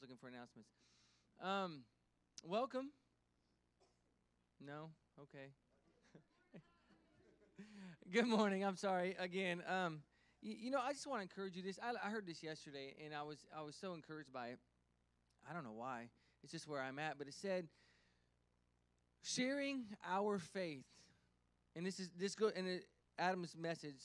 was looking for announcements. Um, welcome. No? Okay. Good morning. I'm sorry again. Um, you, you know, I just want to encourage you. This I, I heard this yesterday, and I was I was so encouraged by it. I don't know why. It's just where I'm at. But it said, sharing our faith, and this is this go and it, Adam's message.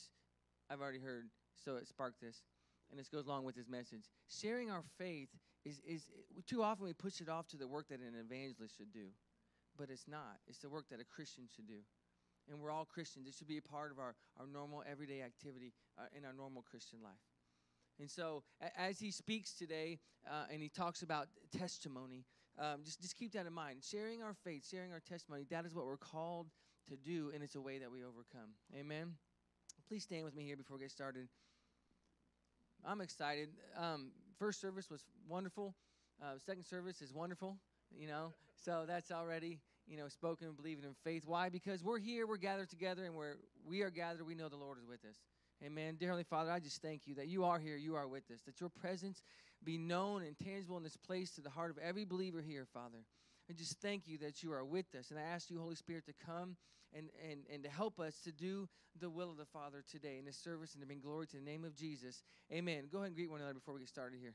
I've already heard, so it sparked this, and this goes along with his message. Sharing our faith is is too often we push it off to the work that an evangelist should do, but it's not. It's the work that a Christian should do and we're all Christians. It should be a part of our, our normal everyday activity uh, in our normal Christian life. And so, as he speaks today uh, and he talks about testimony, um, just, just keep that in mind. Sharing our faith, sharing our testimony, that is what we're called to do, and it's a way that we overcome. Amen. Please stand with me here before we get started. I'm excited. Um, first service was wonderful. Uh, second service is wonderful, you know, so that's already you know, spoken believing in faith. Why? Because we're here, we're gathered together, and where we are gathered, we know the Lord is with us. Amen. Dear Heavenly Father, I just thank you that you are here, you are with us, that your presence be known and tangible in this place to the heart of every believer here, Father. I just thank you that you are with us. And I ask you, Holy Spirit, to come and, and, and to help us to do the will of the Father today in this service and to bring glory to the name of Jesus. Amen. Go ahead and greet one another before we get started here.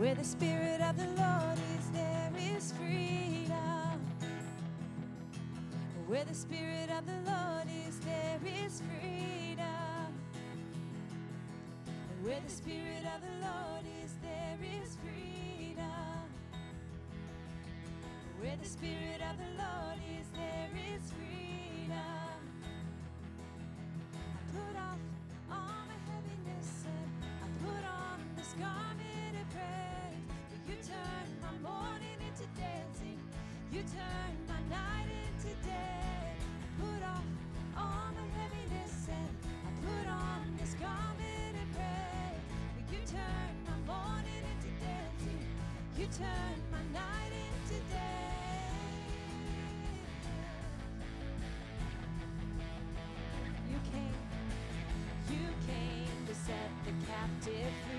Where the Spirit of the Lord is, there is freedom. Where the Spirit of the Lord is, there is freedom. Where the Spirit of the Lord is, there is freedom. Where the Spirit of the Lord is, there is freedom. You turn my night into day. Put off all heaviness and I put on this garment praise. For you my mourning into dancing. You my night into day. You came, you came to set the captive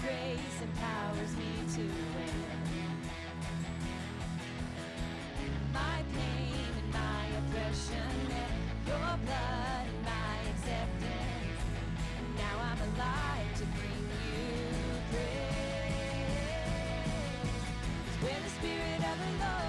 grace empowers me to win. My pain and my oppression and your blood and my acceptance. And now I'm alive to bring you praise. Where the spirit of the Lord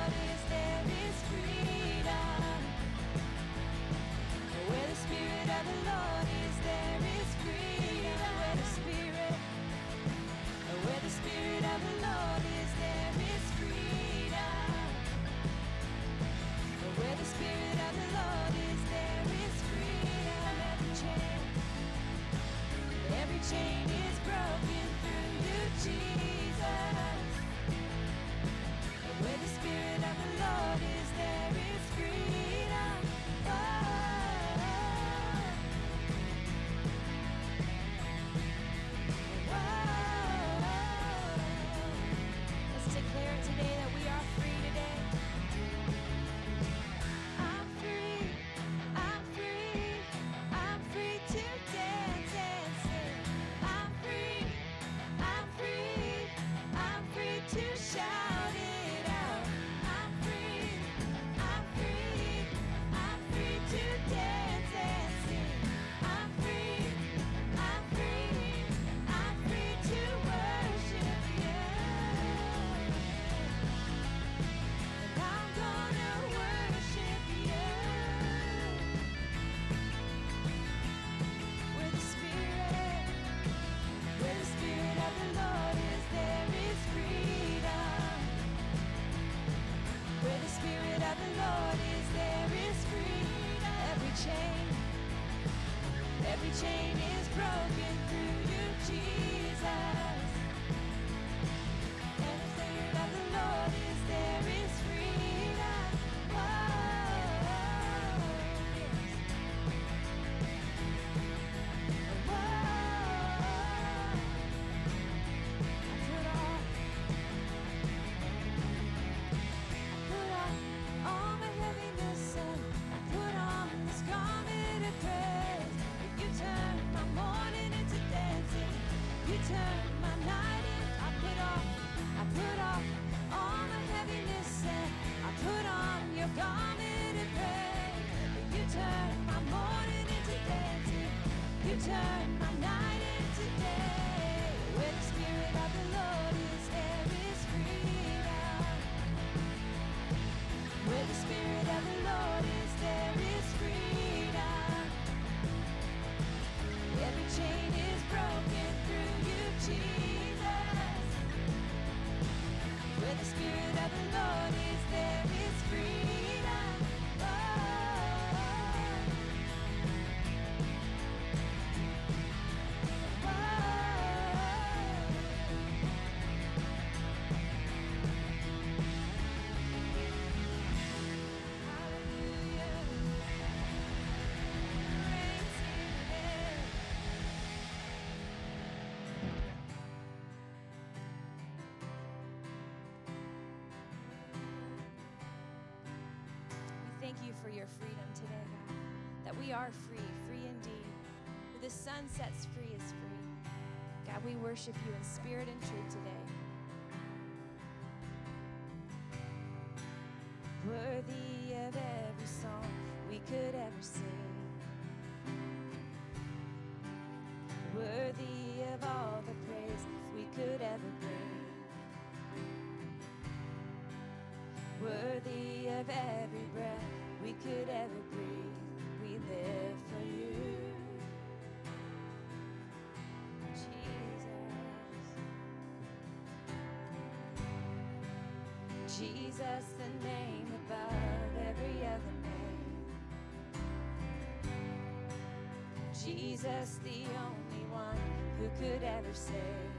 thank you for your freedom today, God, that we are free, free indeed. Where the Son sets free is free. God, we worship you in spirit and truth today. Worthy of every song we could ever sing. Worthy of all the praise we could ever bring. Worthy of every breath we could ever breathe. We live for you. Jesus. Jesus, the name above every other name. Jesus, the only one who could ever save.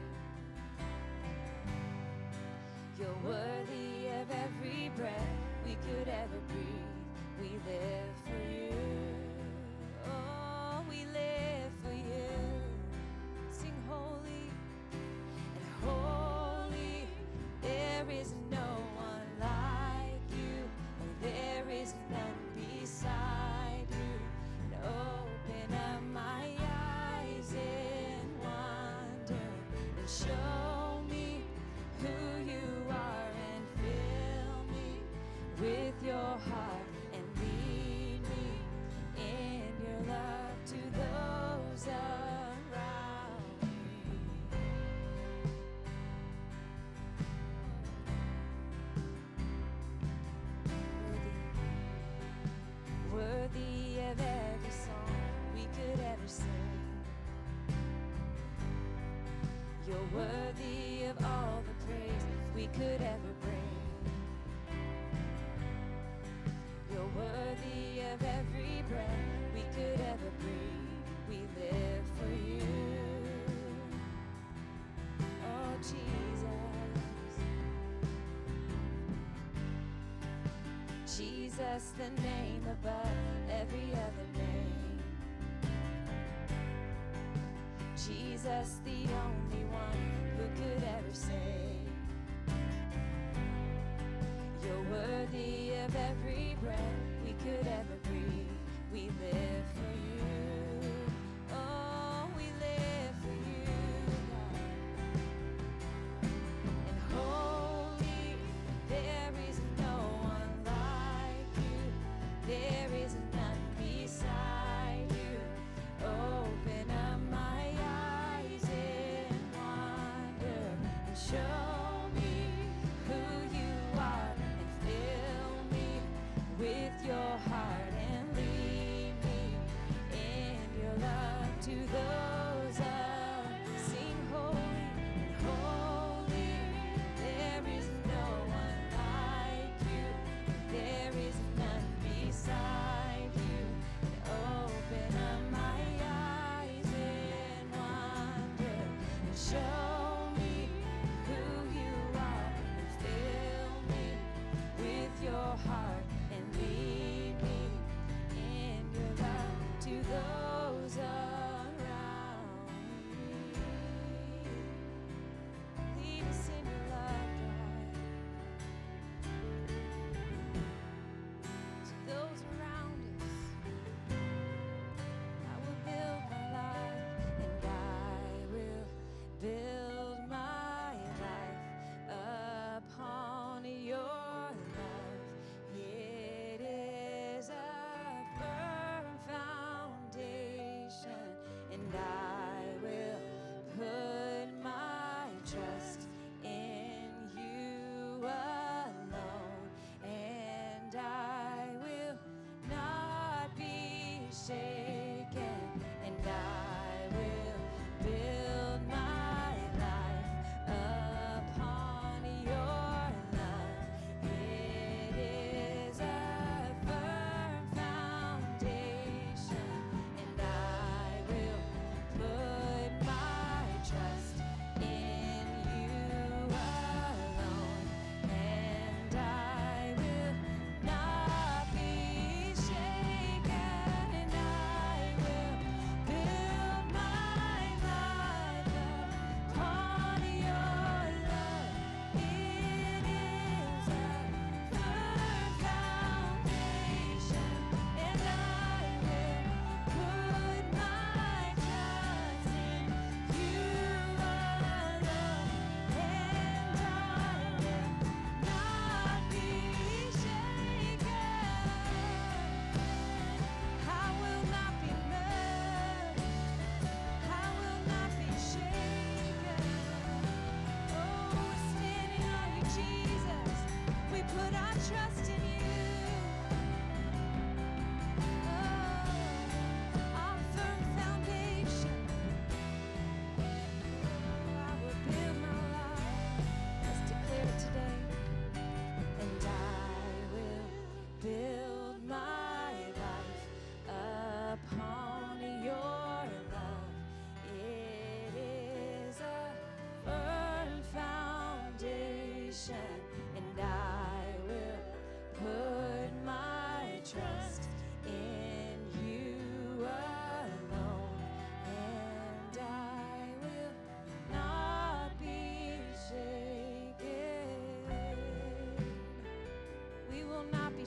You're worthy of every breath we could ever breathe we live for you. worthy of all the praise we could ever bring. You're worthy of every breath we could ever breathe. We live for you. Oh, Jesus. Jesus, the name above every other name. Jesus, the only say. You're worthy of every breath we could ever. shame.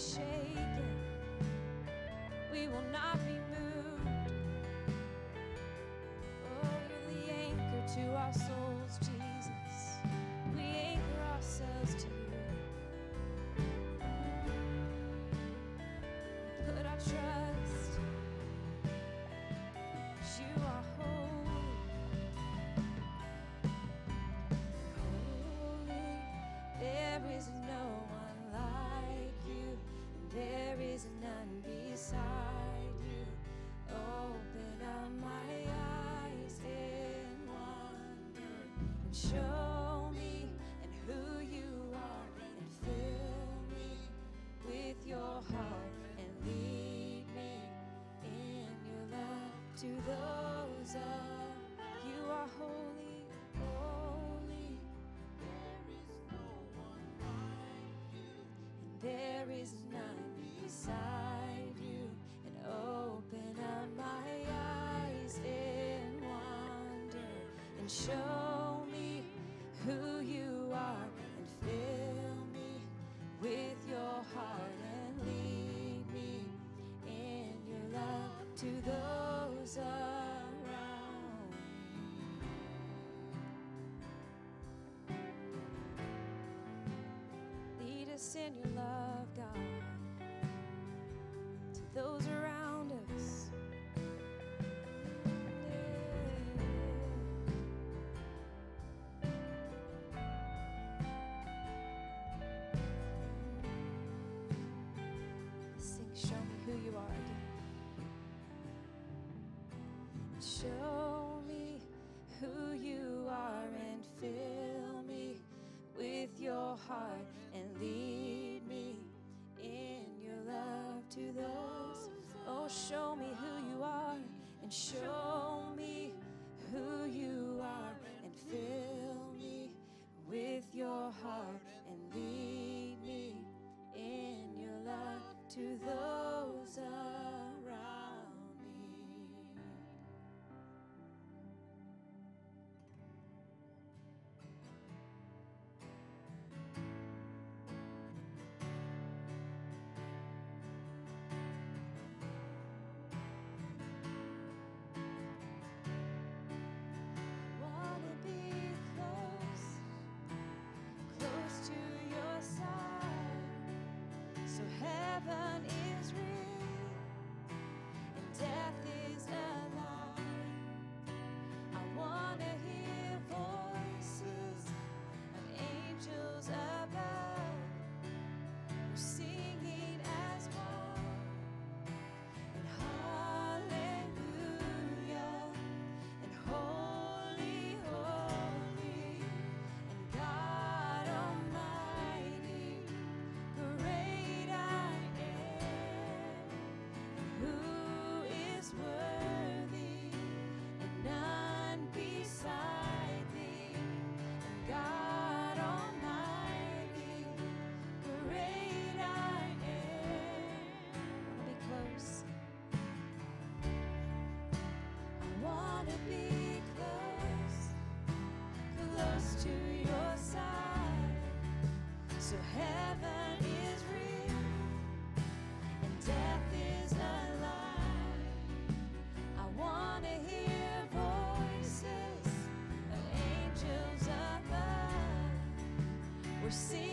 shaken. We will not. is none beside you. Open up my eyes in wonder and show. show me who you are and fill me with your heart and lead me in your love to those around me. Lead us in your love. see.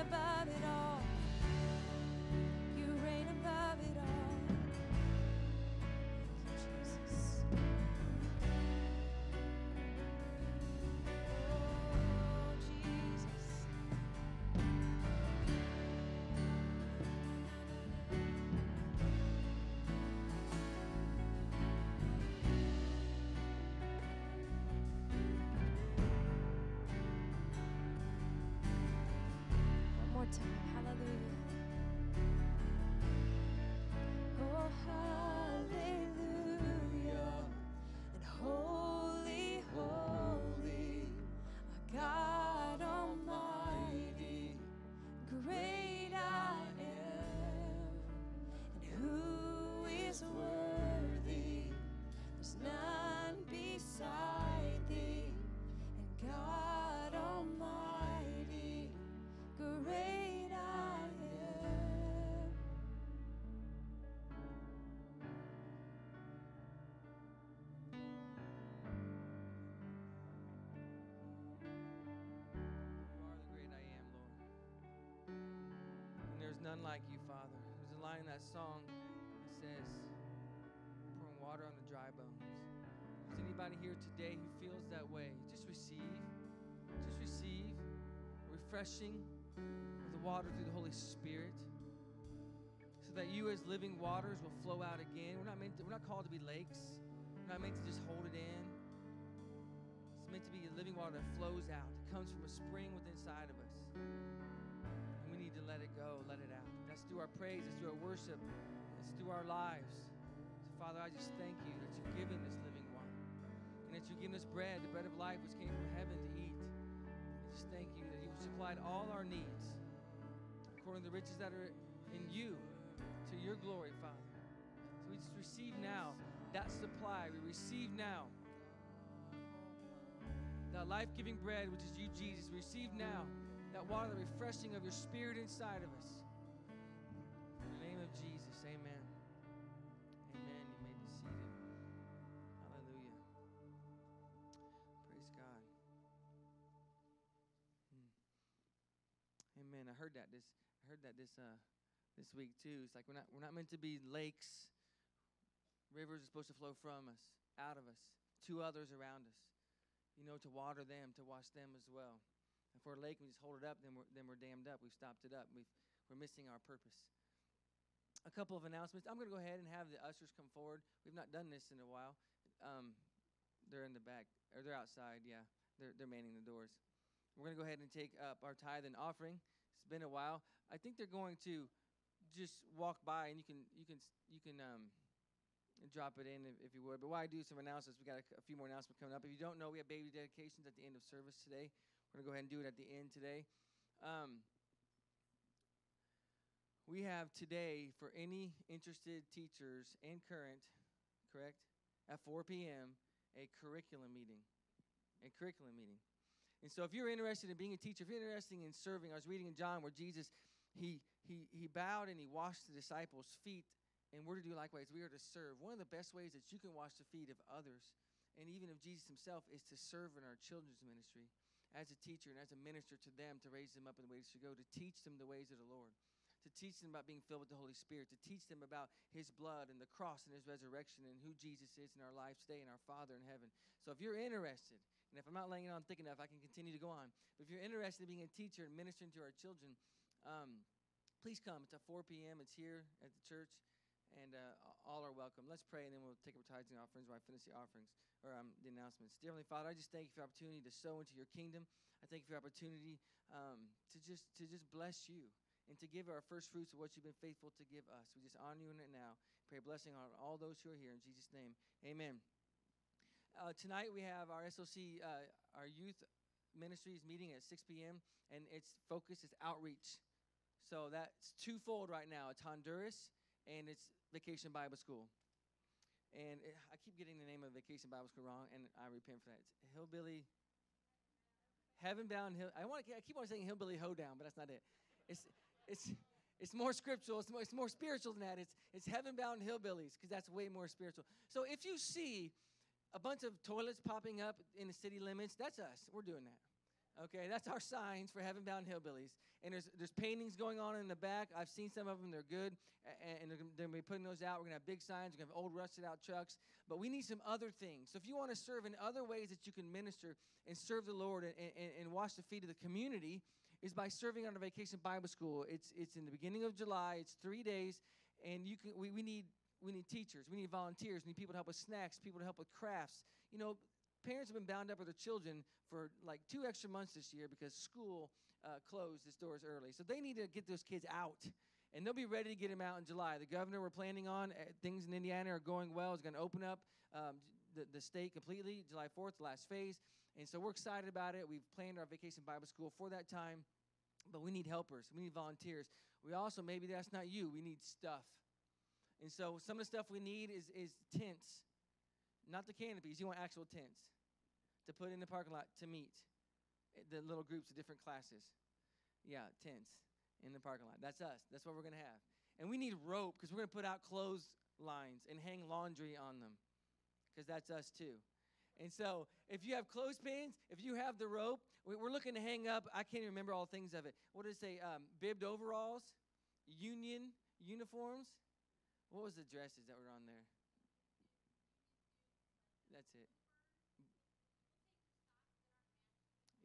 Above it like you, Father. There's a line in that song that says, pouring water on the dry bones. Is anybody here today who feels that way? Just receive. Just receive refreshing of the water through the Holy Spirit. So that you as living waters will flow out again. We're not meant to, we're not called to be lakes. We're not meant to just hold it in. It's meant to be a living water that flows out. It comes from a spring within inside of us. And we need to let it go, let it. That's through our praise, it's through our worship, it's through our lives. So Father, I just thank you that you've given this living water. And that you've given us bread, the bread of life which came from heaven to eat. I just thank you that you've supplied all our needs according to the riches that are in you to your glory, Father. So we just receive now that supply. We receive now that life giving bread, which is you, Jesus. We receive now that water, the refreshing of your spirit inside of us. Amen. I heard that this I heard that this uh this week too. It's like we're not we're not meant to be lakes. Rivers are supposed to flow from us, out of us, to others around us. You know, to water them, to wash them as well. If we're a lake and we just hold it up, then we're then we're dammed up. We've stopped it up. We've we're missing our purpose. A couple of announcements. I'm going to go ahead and have the ushers come forward. We've not done this in a while. Um, they're in the back, or they're outside. Yeah, they're they're manning the doors. We're going to go ahead and take up our tithe and offering. It's been a while. I think they're going to just walk by and you can you can you can um, drop it in if, if you would. But while I do some announcements, we got a, a few more announcements coming up. If you don't know, we have baby dedications at the end of service today. We're gonna go ahead and do it at the end today. Um, we have today for any interested teachers and current, correct, at 4 p.m. a curriculum meeting, a curriculum meeting. And so, if you're interested in being a teacher, if you're interested in serving, I was reading in John where Jesus he he he bowed and he washed the disciples' feet, and we're to do likewise. We are to serve. One of the best ways that you can wash the feet of others, and even of Jesus Himself, is to serve in our children's ministry as a teacher and as a minister to them to raise them up in the ways to go, to teach them the ways of the Lord to teach them about being filled with the Holy Spirit, to teach them about His blood and the cross and His resurrection and who Jesus is in our lives today and our Father in heaven. So if you're interested, and if I'm not laying it on thick enough, I can continue to go on. But if you're interested in being a teacher and ministering to our children, um, please come. It's at 4 p.m. It's here at the church, and uh, all are welcome. Let's pray, and then we'll take up tithes and offerings while I finish the offerings or um, the announcements. Dear Heavenly Father, I just thank you for the opportunity to sow into your kingdom. I thank you for the opportunity um, to just to just bless you and to give our first fruits of what you've been faithful to give us. We just honor you in it now. Pray a blessing on all those who are here in Jesus' name. Amen. Uh, tonight we have our SOC, uh, our youth ministries meeting at 6 p.m. and its focus is outreach. So that's twofold right now. It's Honduras and it's Vacation Bible School. And it, I keep getting the name of Vacation Bible School wrong, and I repent for that. It's Hillbilly, Heaven Bound Hill. I want. To. I keep on saying Hillbilly Hoedown, but that's not it. It's it's it's more scriptural. It's more, it's more spiritual than that. It's it's heaven bound hillbillies because that's way more spiritual. So if you see a bunch of toilets popping up in the city limits, that's us. We're doing that. Okay, that's our signs for heaven bound hillbillies. And there's there's paintings going on in the back. I've seen some of them. They're good, and, and they're, they're gonna be putting those out. We're gonna have big signs. We're gonna have old rusted out trucks. But we need some other things. So if you want to serve in other ways that you can minister and serve the Lord and, and, and wash the feet of the community, is by serving on a vacation Bible school. It's it's in the beginning of July. It's three days, and you can we, we need we need teachers, we need volunteers, we need people to help with snacks, people to help with crafts. You know, parents have been bound up with their children for like two extra months this year because school uh, closed its doors early. So they need to get those kids out. And they'll be ready to get them out in July. The governor we're planning on, uh, things in Indiana are going well. It's going to open up um, the, the state completely July 4th, the last phase. And so we're excited about it. We've planned our vacation Bible school for that time. But we need helpers. We need volunteers. We also, maybe that's not you, we need stuff. And so some of the stuff we need is, is tents, not the canopies. You want actual tents to put in the parking lot to meet the little groups of different classes. Yeah, tents in the parking lot. That's us. That's what we're going to have. And we need rope because we're going to put out clothes lines and hang laundry on them because that's us too. And so, if you have clothespins, if you have the rope, we- we're looking to hang up. I can't even remember all things of it. What does it say? Um, bibbed overalls. union uniforms. What was the dresses that were on there? That's it.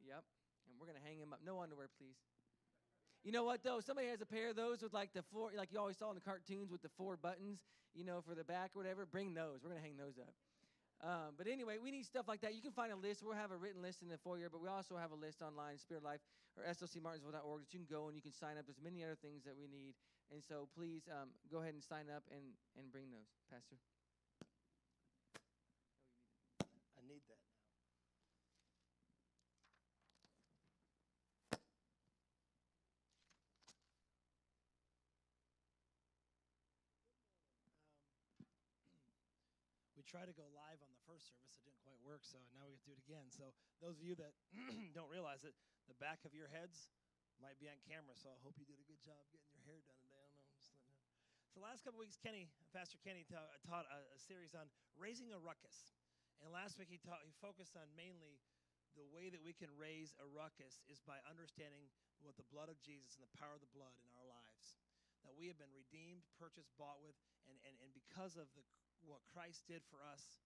Yep. And we're gonna hang them up. No underwear, please. You know what though? Somebody has a pair of those with like the four, like you always saw in the cartoons with the four buttons, you know, for the back or whatever. Bring those. We're gonna hang those up. Um, but anyway, we need stuff like that. You can find a list. We'll have a written list in the foyer, but we also have a list online, Spirit Life or slcmartinsville.org, that you can go and you can sign up. There's many other things that we need, and so please um, go ahead and sign up and and bring those, Pastor. I need that now. Um, we tried to go live on the first service. It didn't quite work, so now we get to do it again. So those of you that don't realize it, the back of your heads might be on camera. So I hope you did a good job getting your hair done today. I don't know. I'm just letting you know. So last couple weeks, Kenny, Pastor Kenny, ta- taught a, a series on raising a ruckus. And last week he taught he focused on mainly the way that we can raise a ruckus is by understanding what the blood of Jesus and the power of the blood in our lives. That we have been redeemed, purchased, bought with, and, and, and because of the what Christ did for us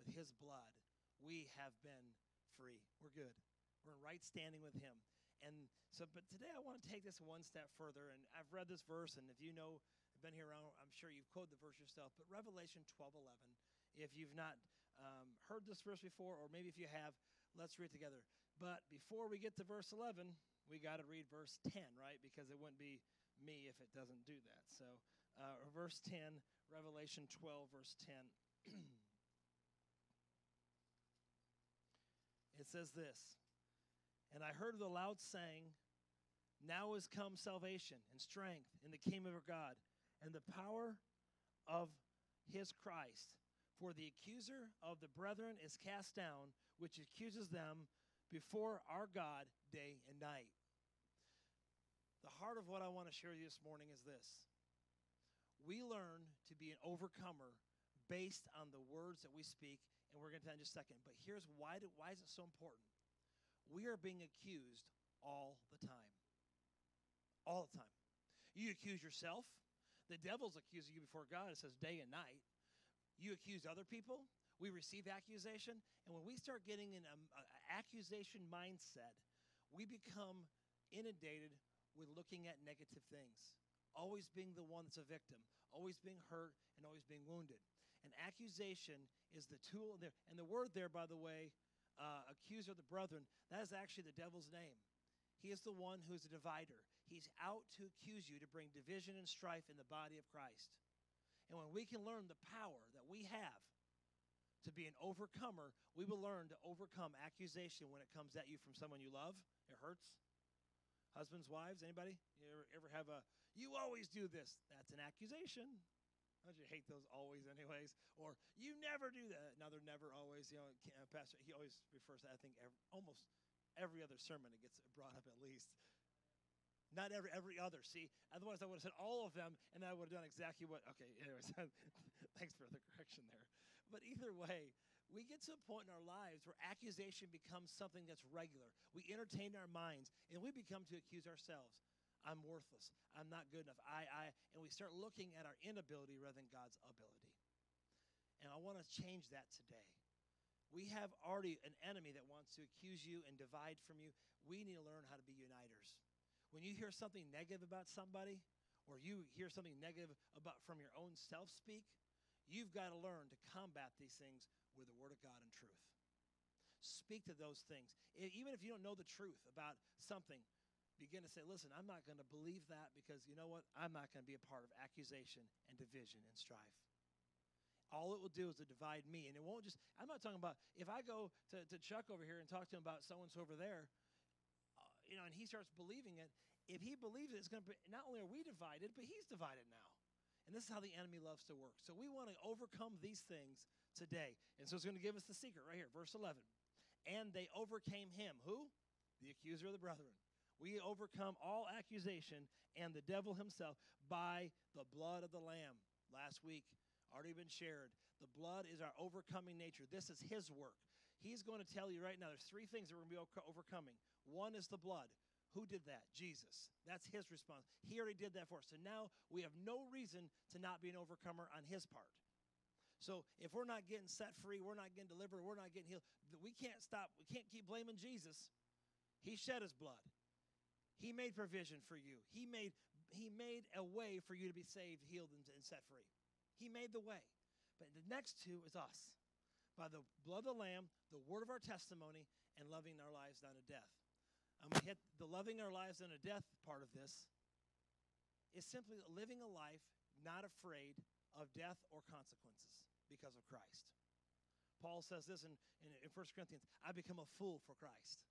with his blood, we have been free. We're good. We're in right standing with him. And so, but today I want to take this one step further. And I've read this verse, and if you know, been here around, I'm sure you've quoted the verse yourself. But Revelation 12 11, if you've not um, heard this verse before, or maybe if you have, let's read it together. But before we get to verse 11, we got to read verse 10, right? Because it wouldn't be me if it doesn't do that. So, uh, verse 10, Revelation 12, verse 10. it says this And I heard the loud saying, Now is come salvation and strength in the kingdom of our God and the power of his Christ. For the accuser of the brethren is cast down, which accuses them before our God day and night. The heart of what I want to share with you this morning is this we learn to be an overcomer based on the words that we speak, and we're going to tell you in just a second. But here's why, do, why is it so important? We are being accused all the time. All the time. You accuse yourself. The devil's accusing you before God. It says day and night. You accuse other people. We receive accusation. And when we start getting in an accusation mindset, we become inundated with looking at negative things always being the one that's a victim, always being hurt, and always being wounded. And accusation is the tool there. And the word there, by the way, uh, accuser of the brethren, that is actually the devil's name. He is the one who's a divider. He's out to accuse you, to bring division and strife in the body of Christ. And when we can learn the power that we have to be an overcomer, we will learn to overcome accusation when it comes at you from someone you love. It hurts. Husbands, wives, anybody? You ever, ever have a, you always do this? That's an accusation. Don't you hate those always, anyways? Or you never do that. Now they're never always. You know, Pastor he always refers to. I think every, almost every other sermon it gets brought up at least. Not every every other. See, otherwise I would have said all of them, and I would have done exactly what. Okay, anyways, thanks for the correction there. But either way, we get to a point in our lives where accusation becomes something that's regular. We entertain our minds, and we become to accuse ourselves. I'm worthless. I'm not good enough. I, I, and we start looking at our inability rather than God's ability. And I want to change that today. We have already an enemy that wants to accuse you and divide from you. We need to learn how to be uniters. When you hear something negative about somebody, or you hear something negative about from your own self speak, you've got to learn to combat these things with the Word of God and truth. Speak to those things. Even if you don't know the truth about something, begin to say, listen, I'm not going to believe that because you know what? I'm not going to be a part of accusation and division and strife. All it will do is to divide me. And it won't just, I'm not talking about, if I go to, to Chuck over here and talk to him about so and so over there, you know, and he starts believing it, if he believes it, it's going to be, not only are we divided, but he's divided now. And this is how the enemy loves to work. So we want to overcome these things today. And so it's going to give us the secret right here, verse 11. And they overcame him. Who? The accuser of the brethren. We overcome all accusation and the devil himself by the blood of the Lamb. Last week, already been shared. The blood is our overcoming nature. This is his work. He's going to tell you right now there's three things that we're going to be overcoming. One is the blood. Who did that? Jesus. That's his response. He already did that for us. So now we have no reason to not be an overcomer on his part. So if we're not getting set free, we're not getting delivered, we're not getting healed, we can't stop. We can't keep blaming Jesus. He shed his blood. He made provision for you. He made he made a way for you to be saved, healed, and, and set free. He made the way. But the next two is us. By the blood of the Lamb, the word of our testimony, and loving our lives down to death. I'm going to hit the loving our lives down to death part of this is simply living a life not afraid of death or consequences because of Christ. Paul says this in, in, in 1 Corinthians I become a fool for Christ.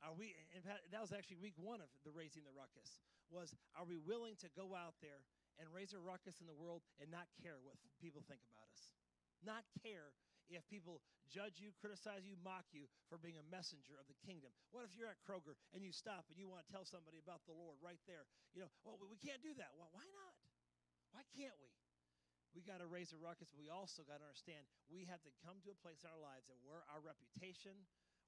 Are we, in fact, that was actually week one of the Raising the Ruckus, was are we willing to go out there and raise a ruckus in the world and not care what people think about us? Not care if people judge you, criticize you, mock you for being a messenger of the kingdom. What if you're at Kroger and you stop and you want to tell somebody about the Lord right there? You know, well, we can't do that. Well, why not? Why can't we? We got to raise a ruckus, but we also got to understand we have to come to a place in our lives that where our reputation,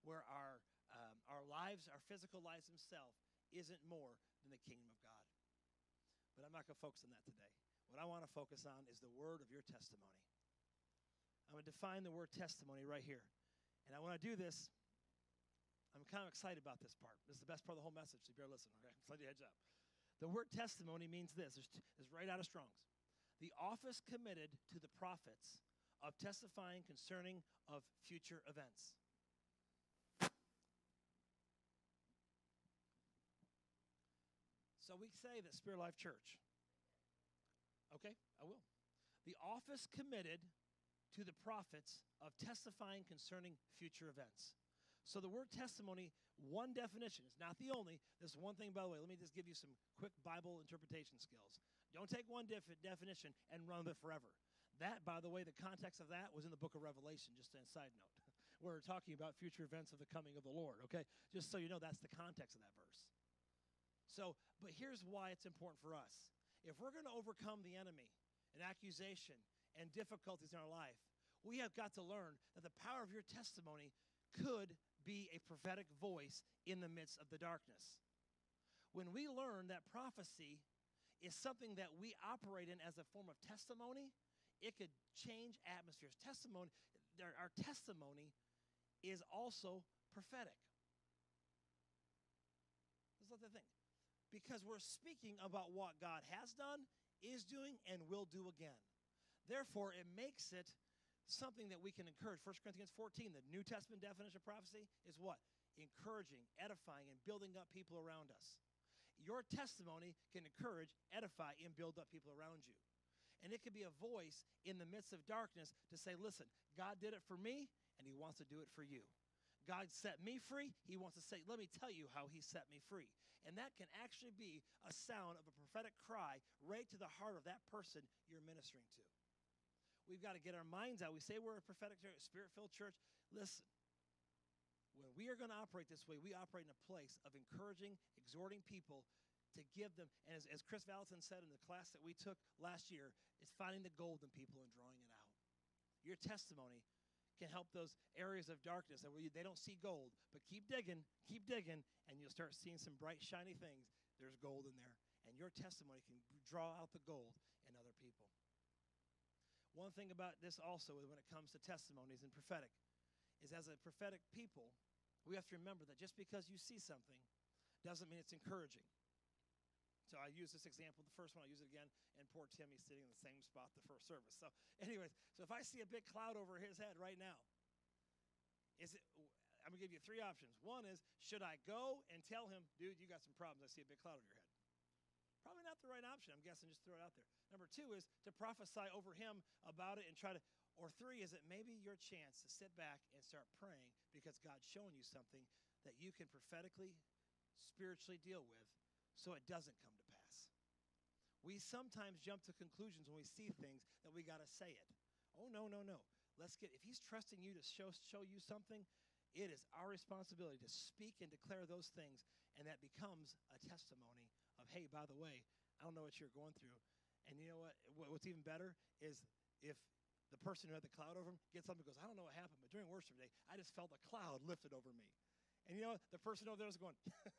where our um, our lives, our physical lives themselves, isn't more than the kingdom of God. But I'm not going to focus on that today. What I want to focus on is the word of your testimony. I'm going to define the word testimony right here. And I want to do this. I'm kind of excited about this part. This is the best part of the whole message, so you better listen, okay? Just let you heads up. The word testimony means this. It's right out of Strong's. The office committed to the prophets of testifying concerning of future events. So we say that Spirit Life Church. Okay, I will. The office committed to the prophets of testifying concerning future events. So the word testimony, one definition, is not the only. There's one thing, by the way, let me just give you some quick Bible interpretation skills. Don't take one def- definition and run with it forever. That, by the way, the context of that was in the book of Revelation, just a side note. We're talking about future events of the coming of the Lord, okay? Just so you know, that's the context of that verse. So, but here's why it's important for us. If we're going to overcome the enemy and accusation and difficulties in our life, we have got to learn that the power of your testimony could be a prophetic voice in the midst of the darkness. When we learn that prophecy is something that we operate in as a form of testimony, it could change atmospheres. Testimony, our testimony is also prophetic. This is the thing. Because we're speaking about what God has done, is doing, and will do again. Therefore, it makes it something that we can encourage. 1 Corinthians 14, the New Testament definition of prophecy is what? Encouraging, edifying, and building up people around us. Your testimony can encourage, edify, and build up people around you. And it can be a voice in the midst of darkness to say, listen, God did it for me, and He wants to do it for you. God set me free. He wants to say, let me tell you how He set me free. And that can actually be a sound of a prophetic cry right to the heart of that person you're ministering to. We've got to get our minds out. We say we're a prophetic, spirit filled church. Listen, when we are going to operate this way, we operate in a place of encouraging, exhorting people to give them, and as, as Kris Vallotton said in the class that we took last year, it's finding the gold in people and drawing it out. Your testimony can help those areas of darkness that they don't see gold, but keep digging, keep digging, and you'll start seeing some bright, shiny things. There's gold in there, and your testimony can draw out the gold. One thing about this also, when it comes to testimonies and prophetic, is as a prophetic people, we have to remember that just because you see something doesn't mean it's encouraging. So I use this example, the first one, I'll use it again, and poor Timmy sitting in the same spot the first service. So, anyways, so if I see a big cloud over his head right now, is it I'm gonna give you three options. One is, should I go and tell him, dude, you got some problems, I see a big cloud over your head? Probably not the right option. I'm guessing just throw it out there. Number two is to prophesy over him about it and try to or three is it maybe your chance to sit back and start praying because God's showing you something that you can prophetically, spiritually deal with so it doesn't come to pass. We sometimes jump to conclusions when we see things that we got to say it. Oh no, no, no. Let's get if he's trusting you to show show you something, it is our responsibility to speak and declare those things and that becomes a testimony of hey, by the way, I don't know what you're going through. And you know what? What's even better is if the person who had the cloud over him gets up and goes, I don't know what happened, but during worship day, I just felt a cloud lifted over me. And you know? The person over there was going,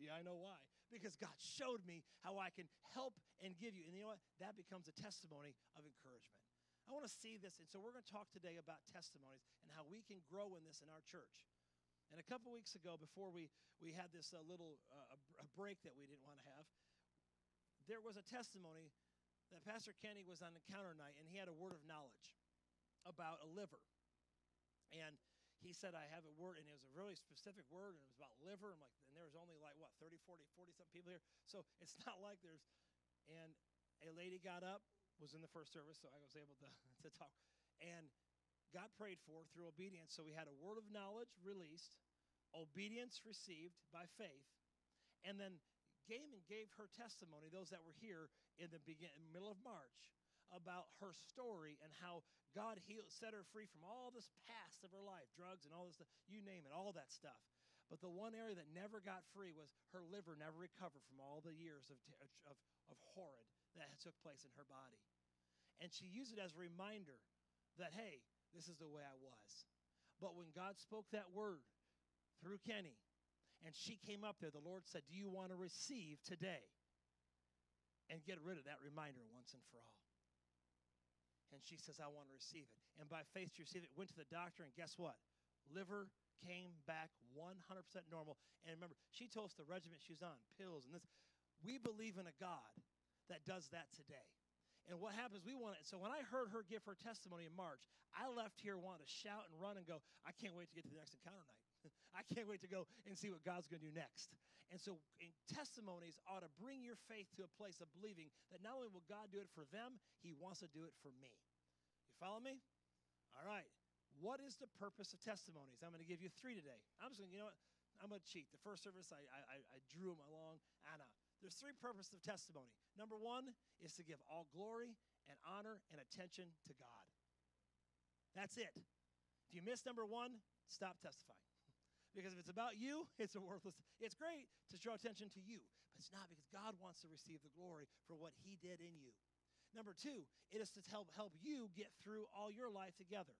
Yeah, I know why. Because God showed me how I can help and give you. And you know what? That becomes a testimony of encouragement. I want to see this. And so we're going to talk today about testimonies and how we can grow in this in our church. And a couple weeks ago, before we, we had this uh, little uh, a break that we didn't want to have, there was a testimony that Pastor Kenny was on the encounter night and he had a word of knowledge about a liver. And he said, I have a word, and it was a really specific word, and it was about liver. I'm like, and there was only like, what, 30, 40, 40 something people here. So it's not like there's, and a lady got up, was in the first service, so I was able to, to talk, and got prayed for through obedience. So we had a word of knowledge released, obedience received by faith, and then gave and gave her testimony, those that were here in the begin, middle of March, about her story and how God healed, set her free from all this past of her life, drugs and all this stuff, you name it, all that stuff. But the one area that never got free was her liver never recovered from all the years of, of, of horrid that took place in her body. And she used it as a reminder that, hey, this is the way I was. But when God spoke that word through Kenny, and she came up there, the Lord said, Do you want to receive today? And get rid of that reminder once and for all. And she says, I want to receive it. And by faith, she received it, went to the doctor, and guess what? Liver came back 100% normal. And remember, she told us the regimen she was on, pills and this. We believe in a God that does that today. And what happens, we want it. So when I heard her give her testimony in March, I left here wanting to shout and run and go, I can't wait to get to the next encounter night. I can't wait to go and see what God's going to do next. And so, testimonies ought to bring your faith to a place of believing that not only will God do it for them, He wants to do it for me. You follow me? All right. What is the purpose of testimonies? I'm going to give you three today. I'm just going to, you know what? I'm going to cheat. The first service, I, I, I drew them along. Anna. There's three purposes of testimony. Number one is to give all glory and honor and attention to God. That's it. If you miss number one, stop testifying. Because if it's about you, it's a worthless. It's great to draw attention to you, but it's not because God wants to receive the glory for what He did in you. Number two, it is to help help you get through all your life together.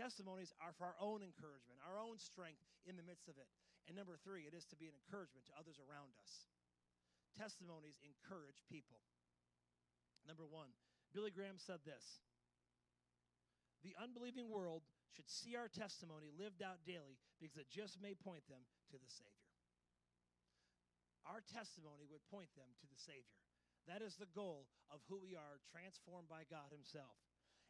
Testimonies are for our own encouragement, our own strength in the midst of it. And number three, it is to be an encouragement to others around us. Testimonies encourage people. Number one, Billy Graham said this The unbelieving world should see our testimony lived out daily because it just may point them to the Savior. Our testimony would point them to the Savior. That is the goal of who we are, transformed by God Himself.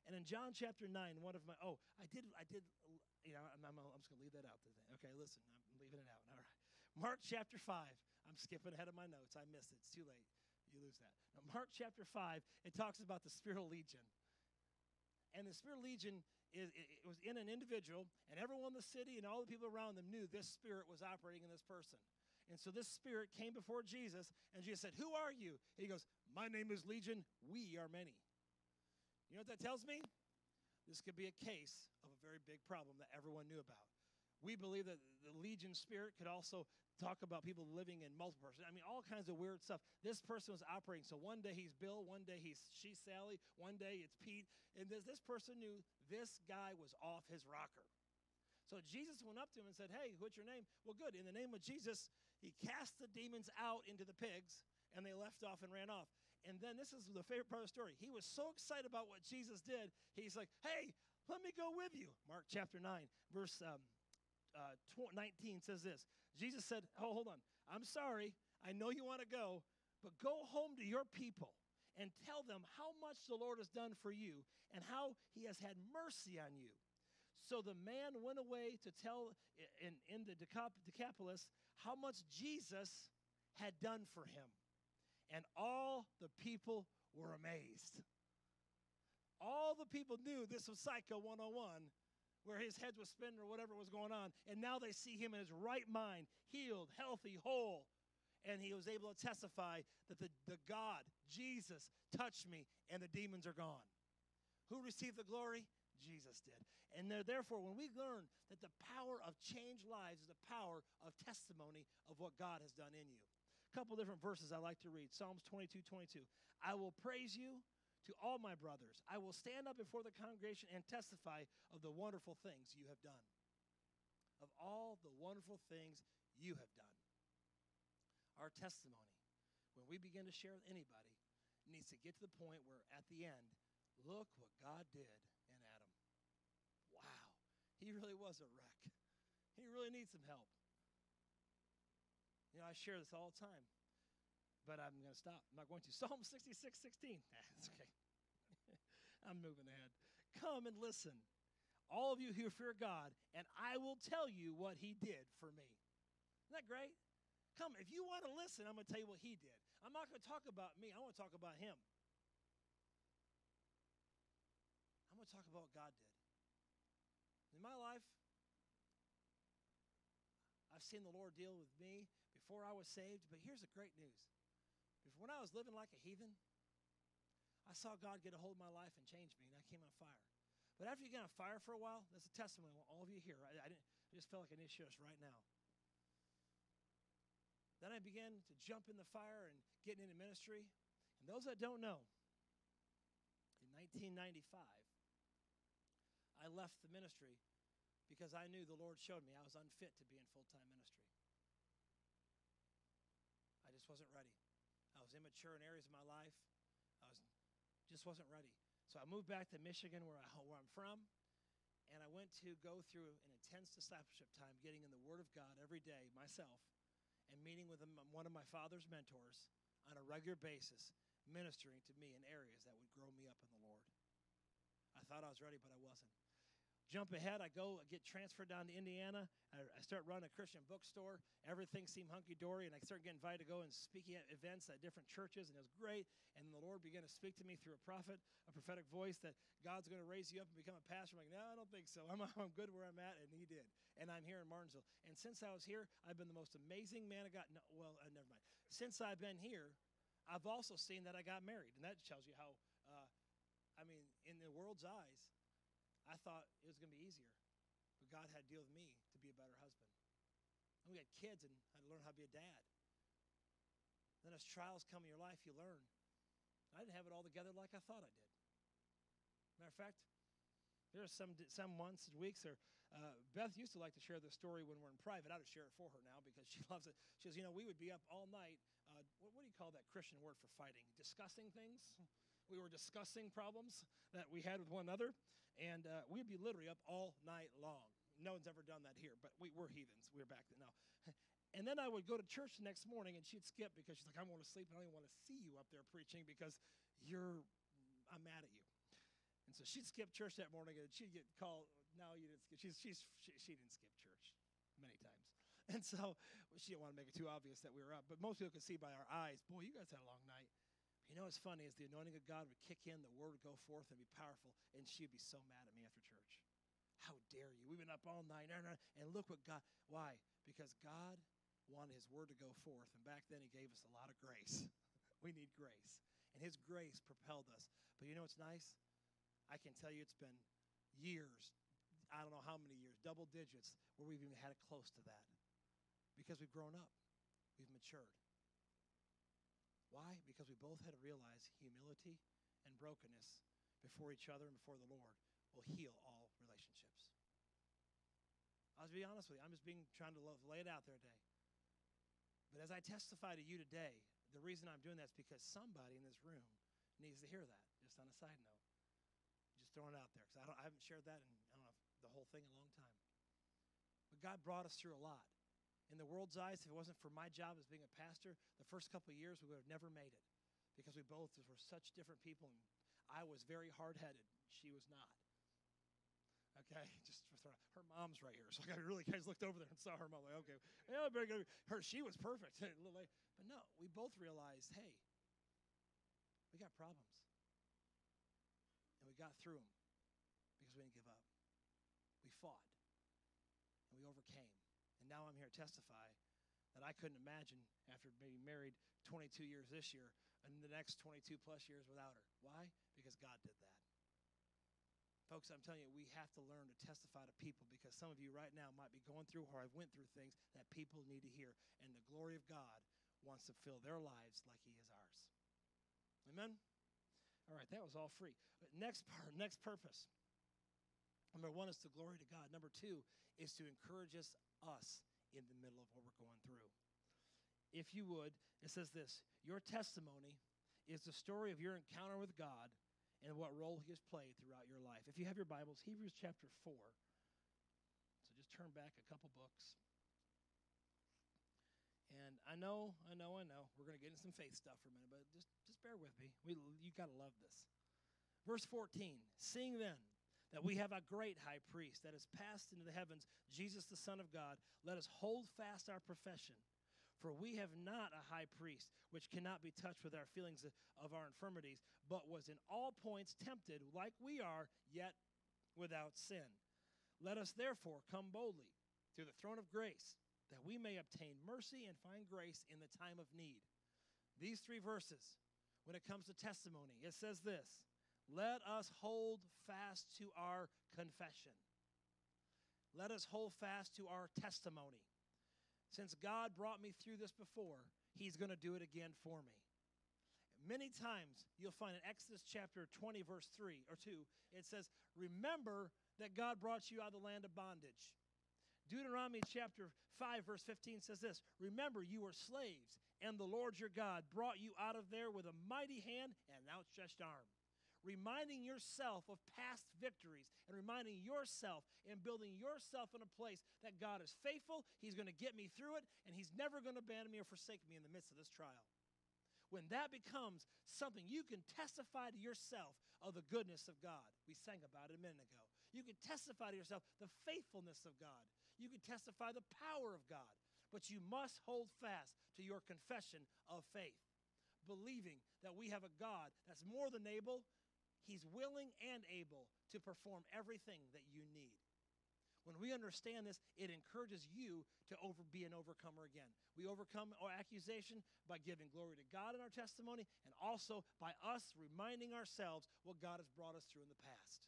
And in John chapter 9, one of my, oh, I did, I did, you know, I'm, I'm, I'm just going to leave that out today. Okay, listen, I'm leaving it out. All right. Mark chapter 5. I'm skipping ahead of my notes. I missed it. It's too late. You lose that. Now, Mark chapter 5, it talks about the Spirit Legion. And the Spirit Legion is, it was in an individual, and everyone in the city and all the people around them knew this spirit was operating in this person. And so this spirit came before Jesus, and Jesus said, Who are you? And he goes, My name is Legion. We are many. You know what that tells me? This could be a case of a very big problem that everyone knew about. We believe that the Legion spirit could also talk about people living in multiple persons. I mean, all kinds of weird stuff. This person was operating. So one day he's Bill, one day he's she's Sally, one day it's Pete, and this this person knew this guy was off his rocker. So Jesus went up to him and said, "Hey, what's your name?" Well, good. In the name of Jesus, he cast the demons out into the pigs, and they left off and ran off. And then this is the favorite part of the story. He was so excited about what Jesus did. He's like, "Hey, let me go with you." Mark chapter nine, verse um, uh, 19 says this Jesus said, Oh, hold on. I'm sorry. I know you want to go, but go home to your people and tell them how much the Lord has done for you and how he has had mercy on you. So the man went away to tell in, in the Decapolis how much Jesus had done for him. And all the people were amazed. All the people knew this was Psycho 101 where his head was spinning or whatever was going on. And now they see him in his right mind, healed, healthy, whole. And he was able to testify that the, the God, Jesus, touched me and the demons are gone. Who received the glory? Jesus did. And therefore, when we learn that the power of changed lives is the power of testimony of what God has done in you. A couple different verses I like to read Psalms 22 22. I will praise you to all my brothers. I will stand up before the congregation and testify of the wonderful things you have done. of all the wonderful things you have done. Our testimony, when we begin to share with anybody, needs to get to the point where at the end, look what God did in Adam. Wow, he really was a wreck. He really needs some help. You know, I share this all the time, but I'm going to stop. I'm not going to. Psalm 66 16. That's okay. I'm moving ahead. Come and listen, all of you who fear God, and I will tell you what he did for me. Isn't that great? Come, if you want to listen, I'm going to tell you what he did. I'm not going to talk about me, I want to talk about him. I'm going to talk about what God did. In my life, I've seen the Lord deal with me before I was saved, but here's the great news. When I was living like a heathen, I saw God get a hold of my life and change me, and I came on fire. But after you get on fire for a while, that's a testimony. All of you here, I, I, I just felt like I need to share this right now. Then I began to jump in the fire and get into ministry. And those that don't know, in 1995, I left the ministry because I knew the Lord showed me I was unfit to be in full time ministry. I just wasn't ready. Was immature in areas of my life. I was just wasn't ready. So I moved back to Michigan, where, I, where I'm from, and I went to go through an intense discipleship time, getting in the Word of God every day myself, and meeting with one of my father's mentors on a regular basis, ministering to me in areas that would grow me up in the Lord. I thought I was ready, but I wasn't jump ahead. I go get transferred down to Indiana. I, I start running a Christian bookstore. Everything seemed hunky dory, and I start getting invited to go and speak at events at different churches, and it was great. And the Lord began to speak to me through a prophet, a prophetic voice that God's going to raise you up and become a pastor. I'm like, no, I don't think so. I'm, I'm good where I'm at, and He did. And I'm here in Martinsville. And since I was here, I've been the most amazing man I got. No, well, uh, never mind. Since I've been here, I've also seen that I got married, and that tells you how. Uh, I mean, in the world's eyes, I thought it was going to be easier, but God had to deal with me to be a better husband. And we had kids, and I had to learn how to be a dad. Then, as trials come in your life, you learn. I didn't have it all together like I thought I did. Matter of fact, there are some some months and weeks. Or uh, Beth used to like to share this story when we're in private. I would share it for her now because she loves it. She says, you know, we would be up all night. Uh, what, what do you call that Christian word for fighting? Discussing things. We were discussing problems that we had with one another and uh, we'd be literally up all night long. No one's ever done that here, but we, we're heathens. We're back then. No. And then I would go to church the next morning, and she'd skip because she's like, "I want to sleep, and I don't even want to see you up there preaching because you're, I'm mad at you." And so she'd skip church that morning, and she'd get called. No, you didn't skip. She's, she's, she, she didn't skip church many times. And so she didn't want to make it too obvious that we were up. But most people could see by our eyes, boy, you guys had a long night. You know what's funny is the anointing of God would kick in, the word would go forth and be powerful, and she'd be so mad at me after church. How dare you? We've been up all night, and look what God. Why? Because God wanted His word to go forth, and back then He gave us a lot of grace. we need grace, and His grace propelled us. But you know what's nice? I can tell you it's been years. I don't know how many years, double digits, where we've even had it close to that, because we've grown up, we've matured. Why? Because we both had to realize humility and brokenness before each other and before the Lord will heal all relationships. I'll be honest with you. I'm just being trying to lay it out there today. But as I testify to you today, the reason I'm doing that is because somebody in this room needs to hear that. Just on a side note, just throwing it out there because I, I haven't shared that in I don't know the whole thing in a long time. But God brought us through a lot in the world's eyes, if it wasn't for my job as being a pastor, the first couple of years we would have never made it because we both were such different people. And I was very hard headed, she was not. Okay, just her mom's right here, so I really guys looked over there and saw her mom. Like, okay, yeah, her she was perfect, but no, we both realized, hey, we got problems, and we got through them because we didn't give up. We fought, and we overcame. And now I'm here to testify that I couldn't imagine after being married 22 years this year and the next 22 plus years without her. Why? Because God did that. Folks, I'm telling you, we have to learn to testify to people because some of you right now might be going through or I've went through things that people need to hear. And the glory of God wants to fill their lives like he is ours. Amen? All right, that was all free. Next part, next purpose. Number one is the glory to God. Number two is to encourage us, us in the middle of what we're going through. If you would, it says this Your testimony is the story of your encounter with God and what role He has played throughout your life. If you have your Bibles, Hebrews chapter 4. So just turn back a couple books. And I know, I know, I know, we're going to get into some faith stuff for a minute, but just, just bear with me. We, you got to love this. Verse 14 Seeing then that we have a great high priest that has passed into the heavens, Jesus the Son of God, let us hold fast our profession. For we have not a high priest which cannot be touched with our feelings of our infirmities, but was in all points tempted like we are, yet without sin. Let us therefore come boldly to the throne of grace, that we may obtain mercy and find grace in the time of need. These three verses, when it comes to testimony, it says this Let us hold fast to our confession. Let us hold fast to our testimony. Since God brought me through this before, He's going to do it again for me. Many times you'll find in Exodus chapter 20, verse 3 or 2, it says, Remember that God brought you out of the land of bondage. Deuteronomy chapter 5, verse 15 says this Remember, you were slaves, and the Lord your God brought you out of there with a mighty hand and an outstretched arm reminding yourself of past victories and reminding yourself and building yourself in a place that God is faithful, He's going to get me through it, and He's never going to abandon me or forsake me in the midst of this trial. When that becomes something you can testify to yourself of the goodness of God, we sang about it a minute ago. You can testify to yourself the faithfulness of God. You can testify the power of God. But you must hold fast to your confession of faith, believing that we have a God that's more than able He's willing and able to perform everything that you need. When we understand this, it encourages you to over, be an overcomer again. We overcome our accusation by giving glory to God in our testimony and also by us reminding ourselves what God has brought us through in the past.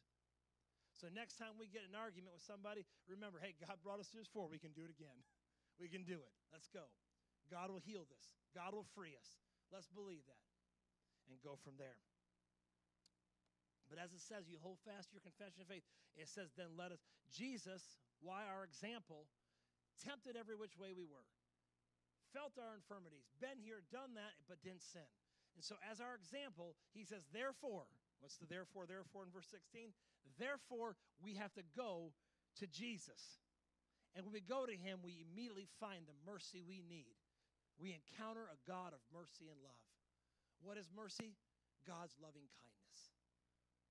So next time we get an argument with somebody, remember, hey, God brought us through this before. We can do it again. We can do it. Let's go. God will heal this. God will free us. Let's believe that and go from there. But as it says, you hold fast your confession of faith. It says, then let us. Jesus, why our example, tempted every which way we were, felt our infirmities, been here, done that, but didn't sin. And so, as our example, he says, therefore, what's the therefore, therefore in verse 16? Therefore, we have to go to Jesus. And when we go to him, we immediately find the mercy we need. We encounter a God of mercy and love. What is mercy? God's loving kindness.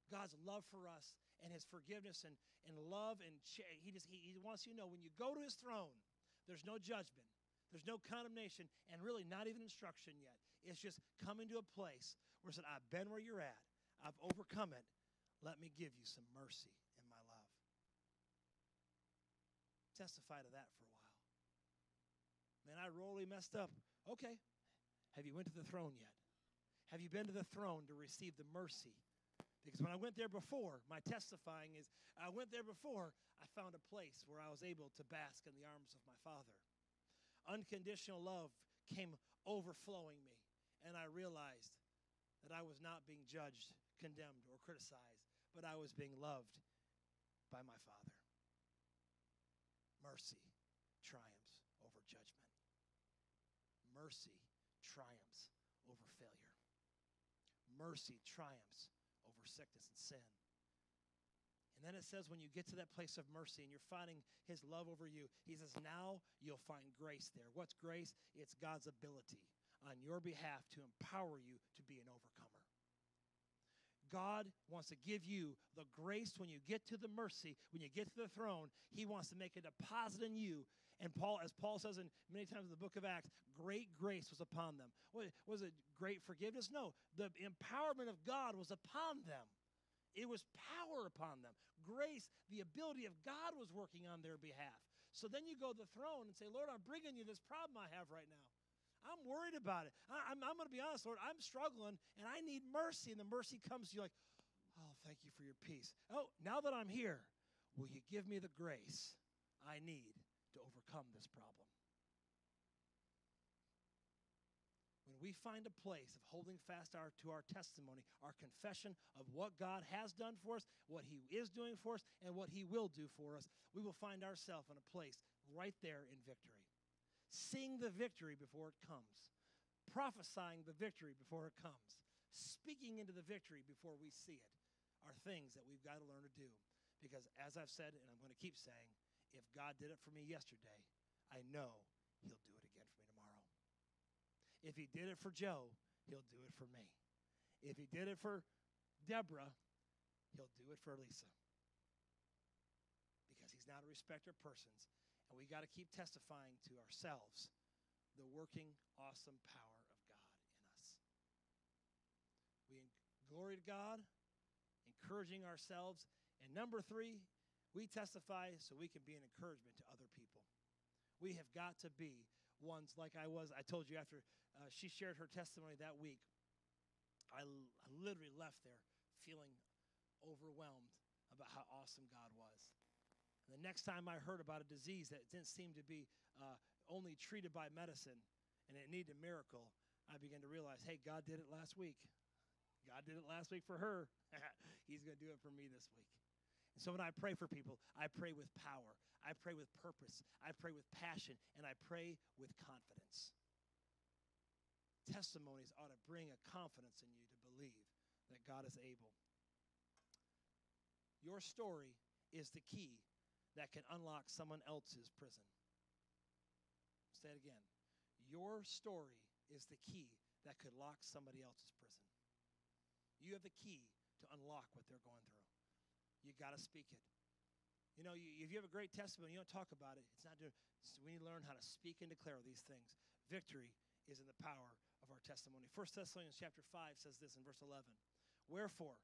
God's love for us and his forgiveness and, and love and ch- he just he, he wants you to know when you go to his throne there's no judgment there's no condemnation and really not even instruction yet. It's just coming to a place where it said i've been where you're at. I've overcome it. Let me give you some mercy in my love. Testify to that for a while. Man i royally messed up. Okay have you went to the throne yet? Have you been to the throne to receive the mercy because when I went there before, my testifying is I went there before, I found a place where I was able to bask in the arms of my Father. Unconditional love came overflowing me, and I realized that I was not being judged, condemned, or criticized, but I was being loved by my Father. Mercy triumphs over judgment. Mercy triumphs over failure. Mercy triumphs sickness and sin. And then it says, when you get to that place of mercy and you're finding his love over you, he says, now you'll find grace there. What's grace? It's God's ability on your behalf to empower you to be an overcomer. God wants to give you the grace when you get to the mercy, when you get to the throne. He wants to make a deposit in you. And Paul, as Paul says in many times in the book of Acts, great grace was upon them. Was it great forgiveness? No. The empowerment of God was upon them. It was power upon them. Grace, the ability of God was working on their behalf. So then you go to the throne and say, Lord, I'm bringing you this problem I have right now. I'm worried about it. I, am going to be honest, Lord. I'm struggling and I need mercy. And the mercy comes to you like, oh, thank you for your peace. Oh, now that I'm here, will you give me the grace I need to overcome this problem? When we find a place of holding fast our, to our testimony, our confession of what God has done for us, what He is doing for us, and what He will do for us, we will find ourselves in a place right there in victory. Sing the victory before it comes, prophesying the victory before it comes, speaking into the victory before we see it are things that we've got to learn to do. Because as I've said, and I'm going to keep saying, if God did it for me yesterday, I know He'll do it again for me tomorrow. If He did it for Joe, He'll do it for me. If He did it for Deborah, He'll do it for Lisa. Because He's not a respecter of persons. And we got to keep testifying to ourselves the working, awesome power of God in us. We glory to God, encouraging ourselves. And number three, we testify so we can be an encouragement to other people. We have got to be ones like I was. I told you after uh, she shared her testimony that week, I, l- I literally left there feeling overwhelmed about how awesome God was. And the next time I heard about a disease that didn't seem to be uh, only treated by medicine and it needed a miracle, I began to realize, hey, God did it last week. God did it last week for her. He's going to do it for me this week. So when I pray for people, I pray with power, I pray with purpose, I pray with passion, and I pray with confidence. Testimonies ought to bring a confidence in you to believe that God is able. Your story is the key that can unlock someone else's prison. Say it again. Your story is the key that could lock somebody else's prison. You have the key to unlock what they're going through. You got to speak it. You know, you, if you have a great testimony, you don't talk about it. It's not doing. We need to learn how to speak and declare these things. Victory is in the power of our testimony. 1 Thessalonians chapter 5 says this in verse 11. Wherefore,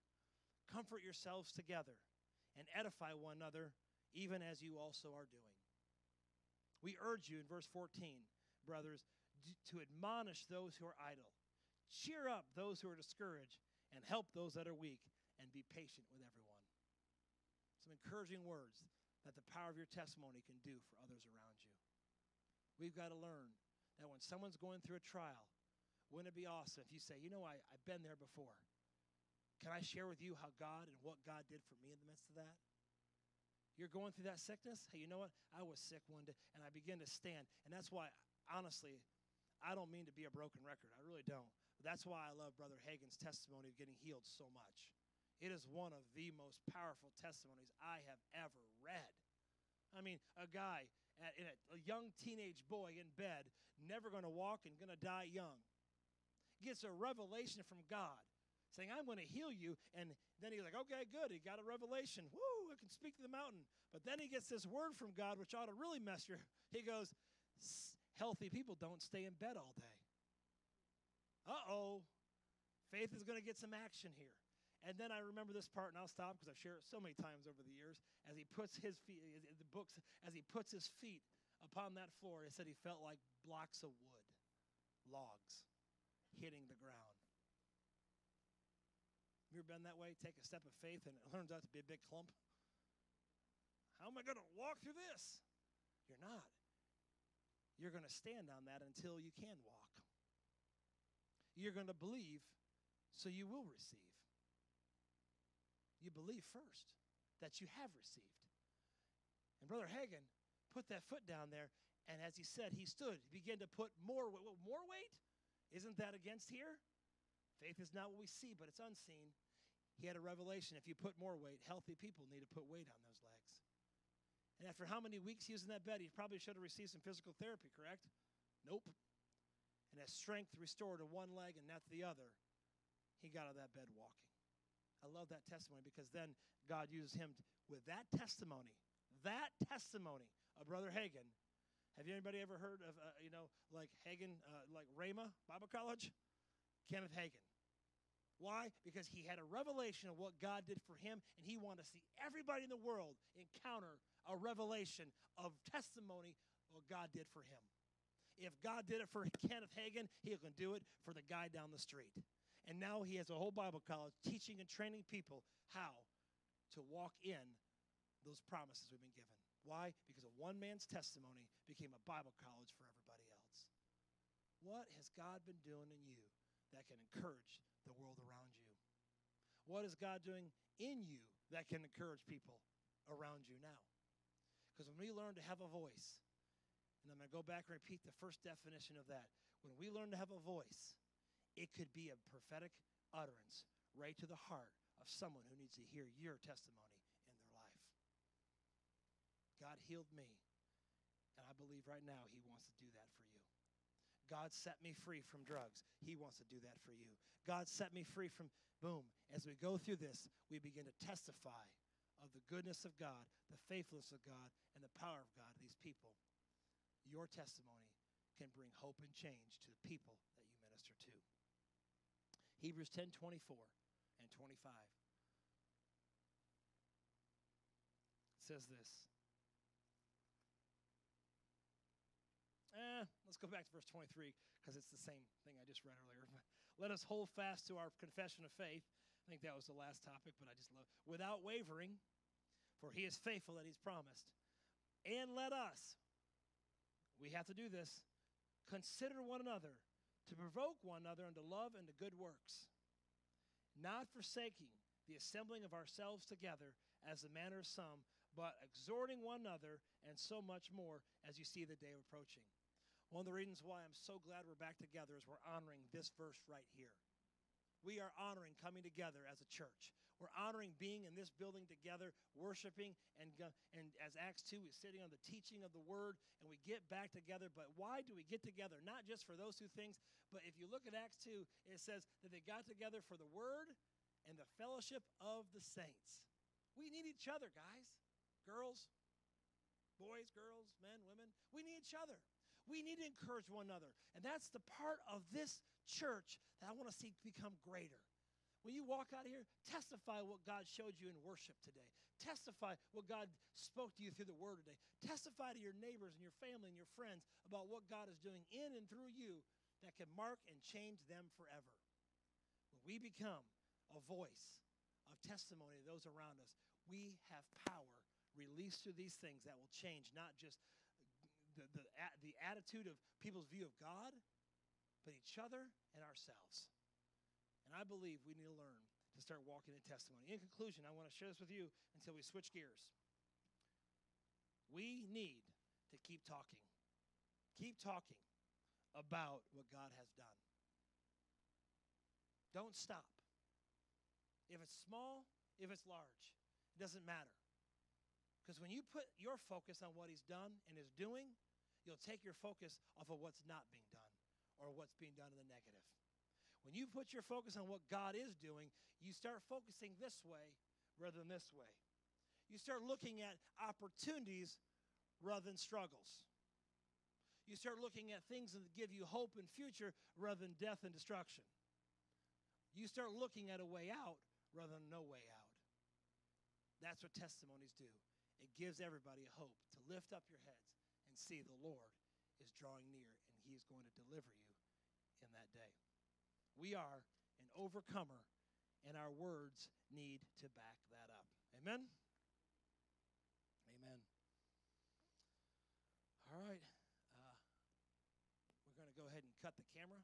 comfort yourselves together and edify one another, even as you also are doing. We urge you in verse 14, brothers, to admonish those who are idle, cheer up those who are discouraged, and help those that are weak, and be patient with everyone some encouraging words that the power of your testimony can do for others around you. We've got to learn that when someone's going through a trial, wouldn't it be awesome if you say, you know, I, I've been there before. Can I share with you how God and what God did for me in the midst of that? You're going through that sickness? Hey, you know what? I was sick one day and I began to stand. And that's why, honestly, I don't mean to be a broken record. I really don't. But that's why I love Brother Hagin's testimony of getting healed so much. It is one of the most powerful testimonies I have ever read. I mean, a guy, a, a young teenage boy in bed, never going to walk and going to die young, gets a revelation from God saying, I'm going to heal you. And then he's like, okay, good. He got a revelation. Woo, I can speak to the mountain. But then he gets this word from God, which ought to really mess you. He goes, healthy people don't stay in bed all day. Uh oh. Faith is going to get some action here. And then I remember this part, and I'll stop because I've shared it so many times over the years. As he puts his feet, the books, as he puts his feet upon that floor, it said he felt like blocks of wood, logs, hitting the ground. You ever been that way? Take a step of faith, and it turns out to be a big clump. How am I going to walk through this? You're not. You're going to stand on that until you can walk. You're going to believe, so you will receive you believe first that you have received. And Brother Hagin put that foot down there, and as he said, he stood. He began to put more weight. More weight? Isn't that against here? Faith is not what we see, but it's unseen. He had a revelation. If you put more weight, healthy people need to put weight on those legs. And after how many weeks he was in that bed, he probably should have received some physical therapy, correct? Nope. And as strength restored to one leg and not to the other, he got out of that bed walking. I love that testimony because then God uses him with that testimony, that testimony of Brother Hagin. Have you anybody ever heard of, uh, you know, like Hagin, uh, like Rhema Bible College? Kenneth Hagin. Why? Because he had a revelation of what God did for him, and he wanted to see everybody in the world encounter a revelation of testimony what God did for him. If God did it for Kenneth Hagin, he can do it for the guy down the street. And now he has a whole Bible college teaching and training people how to walk in those promises we've been given. Why? Because a one man's testimony became a Bible college for everybody else. What has God been doing in you that can encourage the world around you? What is God doing in you that can encourage people around you now? Because when we learn to have a voice, and I'm going to go back and repeat the first definition of that. When we learn to have a voice, it could be a prophetic utterance right to the heart of someone who needs to hear your testimony in their life. God healed me, and I believe right now He wants to do that for you. God set me free from drugs. He wants to do that for you. God set me free from, boom. As we go through this, we begin to testify of the goodness of God, the faithfulness of God, and the power of God to these people. Your testimony can bring hope and change to the people that you minister to. Hebrews 10 24 and 25 says this. Eh, let's go back to verse 23 because it's the same thing I just read earlier. Let us hold fast to our confession of faith. I think that was the last topic, but I just love without wavering, for he is faithful that he's promised. And let us, we have to do this, consider one another to provoke one another unto love and to good works, not forsaking the assembling of ourselves together as the manner of some, but exhorting one another, and so much more as you see the day approaching. One of the reasons why I'm so glad we're back together is we're honoring this verse right here. We are honoring coming together as a church. We're honoring being in this building together, worshiping, and, and as Acts 2 we're sitting on the teaching of the word, and we get back together. But why do we get together? Not just for those two things, but if you look at Acts 2, it says that they got together for the word and the fellowship of the saints. We need each other, guys, girls, boys, girls, men, women. We need each other. We need to encourage one another. And that's the part of this church that I want to see become greater. When you walk out of here, testify what God showed you in worship today. Testify what God spoke to you through the word today. Testify to your neighbors and your family and your friends about what God is doing in and through you that can mark and change them forever. When we become a voice of testimony to those around us, we have power released through these things that will change not just the, the, the attitude of people's view of God, but each other and ourselves. And I believe we need to learn to start walking in testimony. In conclusion, I want to share this with you until we switch gears. We need to keep talking. Keep talking about what God has done. Don't stop. If it's small, if it's large, it doesn't matter. Because when you put your focus on what he's done and is doing, you'll take your focus off of what's not being done or what's being done in the negative. When you put your focus on what God is doing, you start focusing this way rather than this way. You start looking at opportunities rather than struggles. You start looking at things that give you hope and future rather than death and destruction. You start looking at a way out rather than no way out. That's what testimonies do. It gives everybody a hope to lift up your heads and see the Lord is drawing near and he is going to deliver you in that day. We are an overcomer, and our words need to back that up. Amen? Amen. All right. Uh, we're going to go ahead and cut the camera.